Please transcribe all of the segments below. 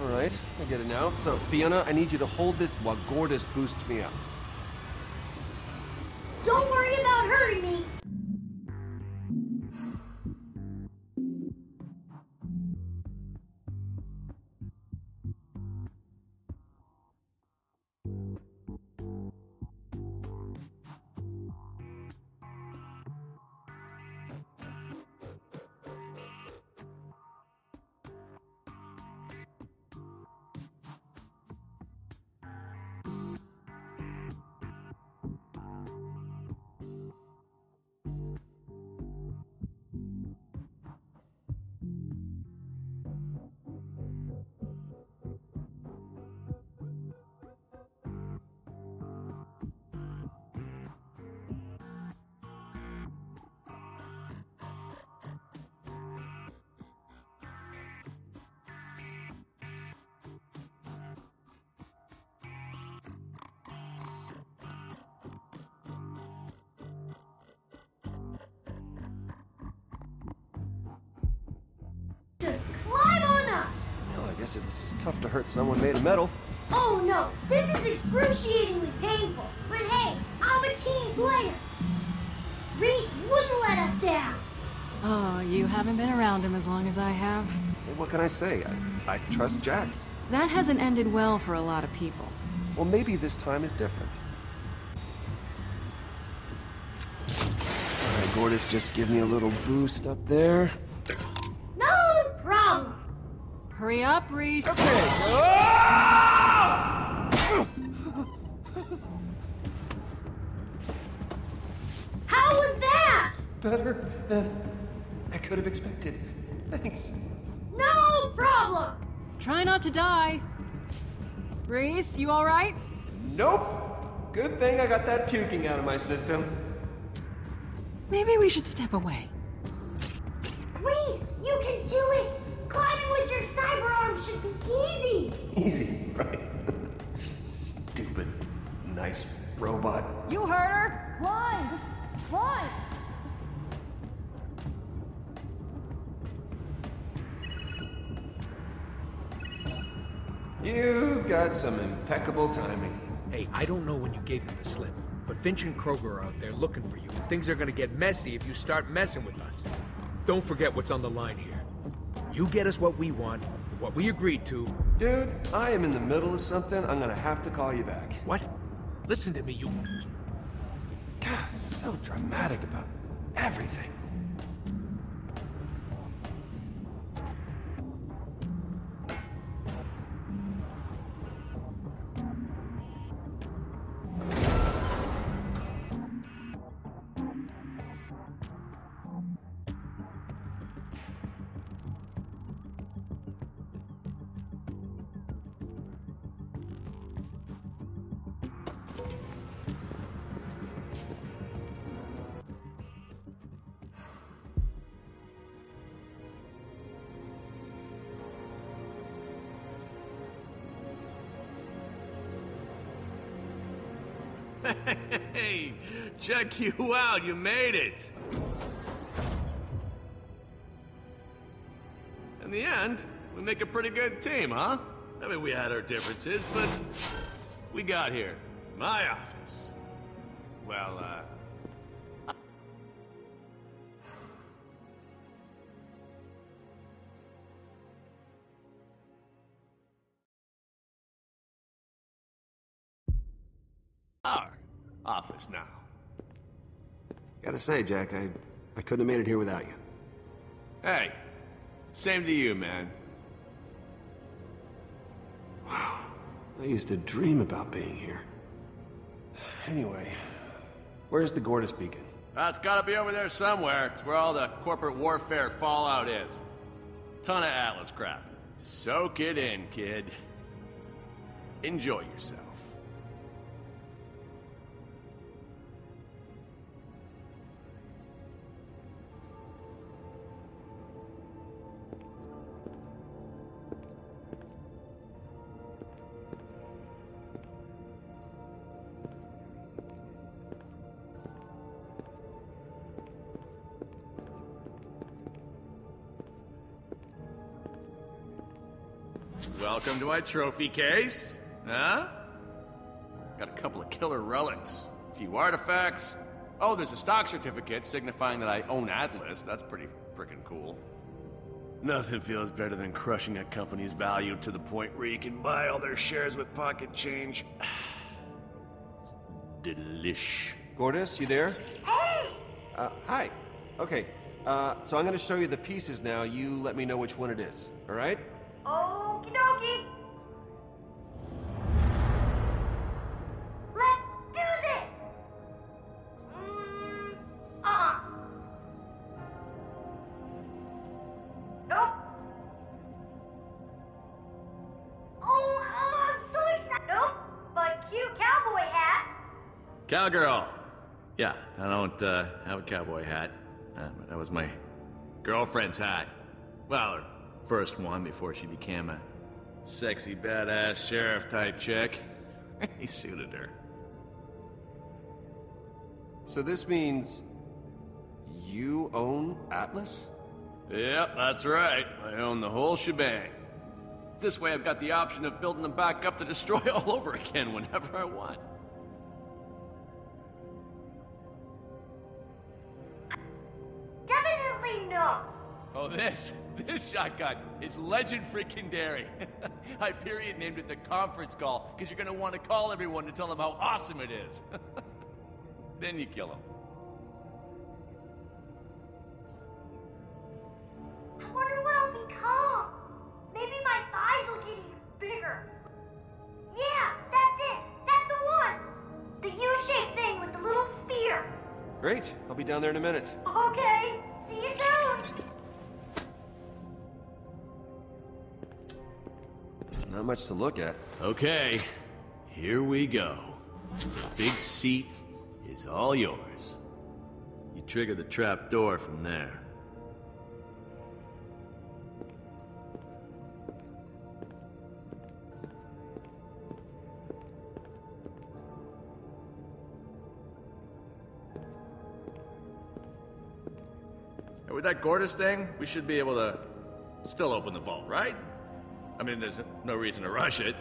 All right, I get it now. So, Fiona, I need you to hold this while Gortys boosts me up. Just climb on up. Well, I guess it's tough to hurt someone made of metal. Oh no, this is excruciatingly painful. But hey, I'm a team player. Rhys wouldn't let us down. Oh, you haven't been around him as long as I have. Hey, What can I say? I, I trust Jack. That hasn't ended well for a lot of people. Well, maybe this time is different. Alright, Gortys, just give me a little boost up there. No. Hurry up, Rhys. How was that? Better than I could have expected. Thanks. No problem. Try not to die. Rhys, you alright? Nope. Good thing I got that puking out of my system. Maybe we should step away. Rhys, you can do it. Climbing with your cyber arm should be easy. Easy, right? Stupid, nice robot. You heard her. Climb, just climb. You've got some impeccable timing. Hey, I don't know when you gave him the slip, but Finch and Kroger are out there looking for you, and things are gonna get messy if you start messing with us. Don't forget what's on the line here. You get us what we want, what we agreed to. Dude, I am in the middle of something. I'm gonna have to call you back. What? Listen to me, you... God, so dramatic about everything. Hey, check you out, you made it! In the end, we make a pretty good team, huh? I mean, we had our differences, but we got here. My office. Well, uh... now. Gotta say, Jack, I, I couldn't have made it here without you. Hey, same to you, man. Wow, I used to dream about being here. Anyway, where's the Gortys Beacon? Uh, it's gotta be over there somewhere. It's where all the corporate warfare fallout is. Ton of Atlas crap. Soak it in, kid. Enjoy yourself. Welcome to my trophy case. Huh? Got a couple of killer relics, a few artifacts. Oh, there's a stock certificate signifying that I own Atlas. That's pretty freaking cool. Nothing feels better than crushing a company's value to the point where you can buy all their shares with pocket change. It's delish. Gortys, you there? Hey! Uh, hi. Okay, uh, so I'm gonna show you the pieces now. You let me know which one it is, alright? Okie Cowgirl. Yeah, I don't uh, have a cowboy hat. Uh, that was my girlfriend's hat. Well, her first one before she became a sexy, badass sheriff type chick. he suited her. So this means you own Atlas? Yep, that's right. I own the whole shebang. This way I've got the option of building them back up to destroy all over again whenever I want. Oh, this? This shotgun. is Legend freaking Dairy. Hyperion named it the conference call, because you're gonna want to call everyone to tell them how awesome it is. then you kill them. I wonder what I'll become. Maybe my thighs will get even bigger. Yeah, that's it. That's the one. The U-shaped thing with the little spear. Great, I'll be down there in a minute. Okay. Not much to look at. Okay, here we go. The big seat is all yours. You trigger the trap door from there. And with that Gortys thing, we should be able to still open the vault, right? I mean, there's no reason to rush it.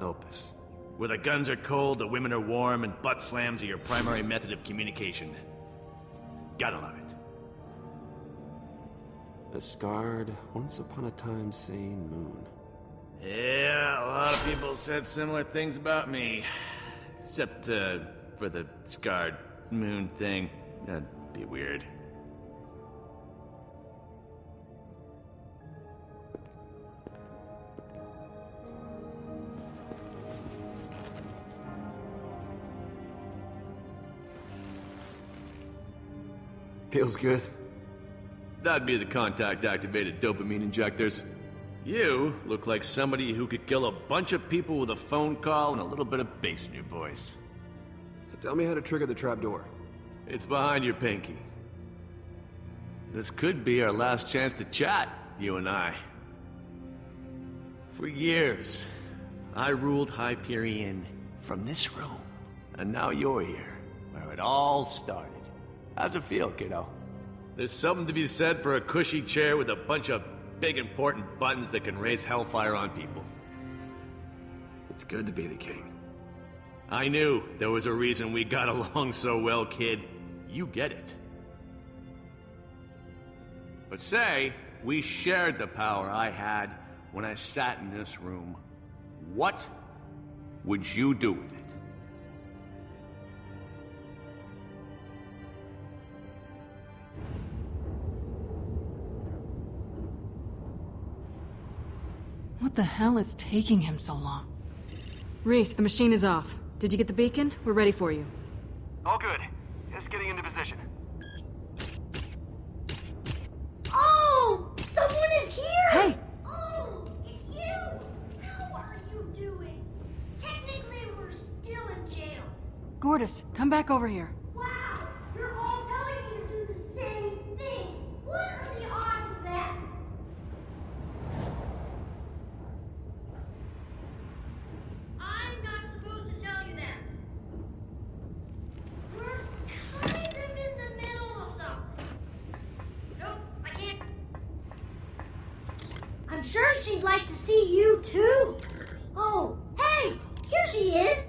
Opus. Where the guns are cold, the women are warm, and butt slams are your primary method of communication. Gotta love it. A scarred, once upon a time sane moon. Yeah, a lot of people said similar things about me. Except, uh, for the scarred moon thing. That'd be weird. Feels good. That'd be the contact-activated dopamine injectors. You look like somebody who could kill a bunch of people with a phone call and a little bit of bass in your voice. So tell me how to trigger the trapdoor. It's behind your pinky. This could be our last chance to chat, you and I. For years, I ruled Hyperion from this room. And now you're here, where it all started. How's it feel, kiddo? There's something to be said for a cushy chair with a bunch of big important buttons that can raise hellfire on people. It's good to be the king. I knew there was a reason we got along so well, kid. You get it. But say, we shared the power I had when I sat in this room. What would you do with it? The hell is taking him so long? Rhys, the machine is off. Did you get the beacon? We're ready for you. All good. Just getting into position. Oh! Someone is here! Hey! Oh, it's you! How are you doing? Technically, we're still in jail. Gortys, come back over here. Wow! You're all telling me to do the same thing! What are the odds of that? I'm not supposed to tell you that. We're kind of in the middle of something. Nope, I can't. I'm I'm sure she'd like to see you too. Oh, hey, here she is.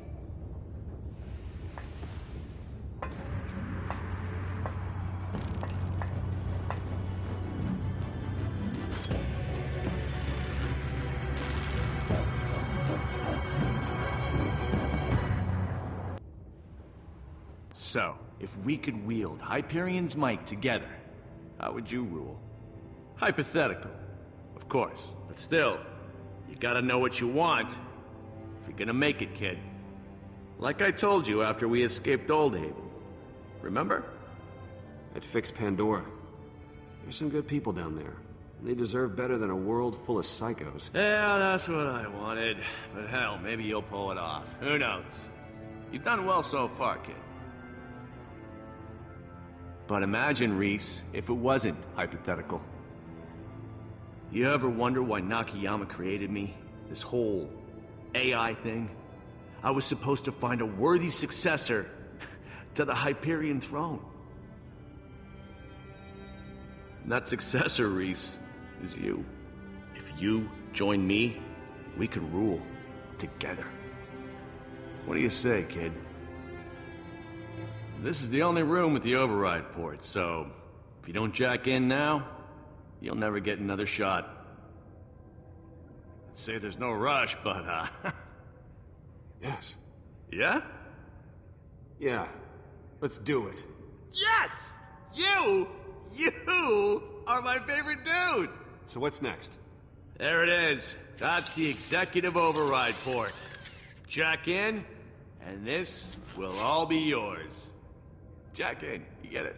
So, if we could wield Hyperion's might together, how would you rule? Hypothetical, of course, but still, you gotta know what you want if you're gonna make it, kid. Like I told you after we escaped Old Haven. Remember? I'd fix Pandora. There's some good people down there. and They deserve better than a world full of psychos. Yeah, that's what I wanted. But hell, maybe you'll pull it off. Who knows? You've done well so far, kid. But imagine, Rhys, if it wasn't hypothetical. You ever wonder why Nakayama created me? This whole AI thing? I was supposed to find a worthy successor to the Hyperion throne. That successor, Rhys, is you. If you join me, we could rule together. What do you say, kid? This is the only room with the override port, so if you don't jack in now, you'll never get another shot. I'd say there's no rush, but, uh... Yes. yeah? Yeah. Let's do it. Yes! You! You are my favorite dude! So what's next? There it is. That's the executive override port. Jack in, and this will all be yours. Jack in, you get it?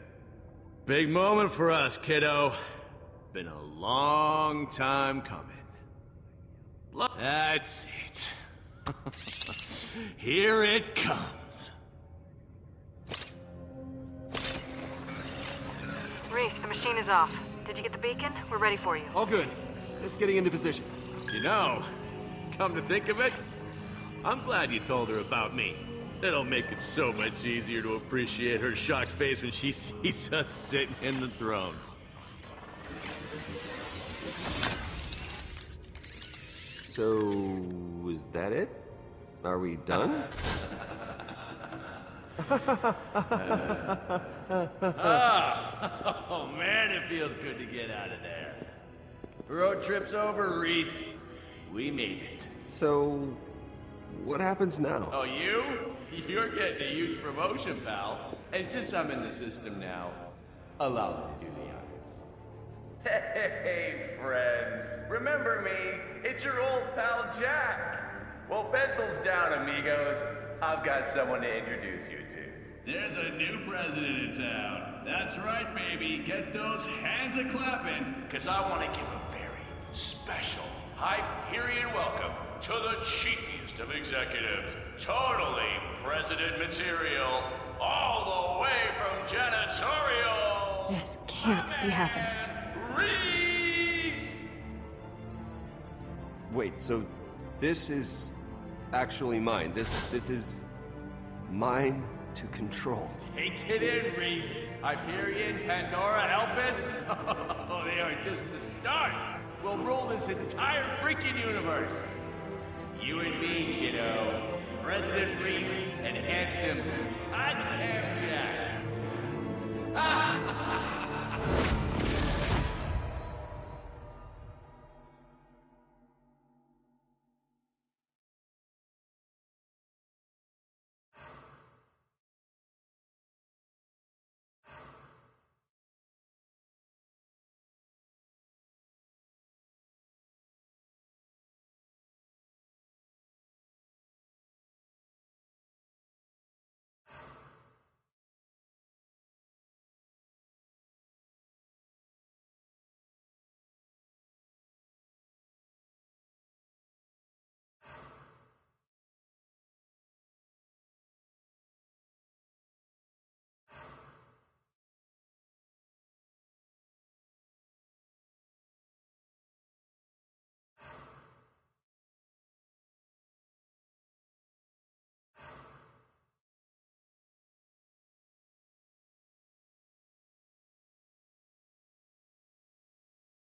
Big moment for us, kiddo. Been a long time coming. Look, that's it. Here it comes. Rhys, the machine is off. Did you get the beacon? We're ready for you. All good. Just getting into position. You know, come to think of it, I'm glad you told her about me. It'll make it so much easier to appreciate her shocked face when she sees us sitting in the throne. So, is that it? Are we done? Uh. Oh man, it feels good to get out of there. Road trip's over, Rhys. We made it. So, what happens now? Oh, you? You're getting a huge promotion, pal. And since I'm in the system now, allow me to do the honors. Hey, friends. Remember me? It's your old pal Jack. Well, pencils down, amigos. I've got someone to introduce you to. There's a new president in town. That's right, baby. Get those hands a clapping. Because I want to give a very special Hyperion welcome to the chiefiest of executives. Totally president material. All the way from janitorial. This can't be happening. Rhys! Wait, so this is actually mine. This this is mine to control. Take it in, Rhys. Hyperion, Pandora, Elpis. Oh, they are just the start. We'll rule this entire freaking universe. You and me, kiddo. President Rhys and handsome goddamn Jack.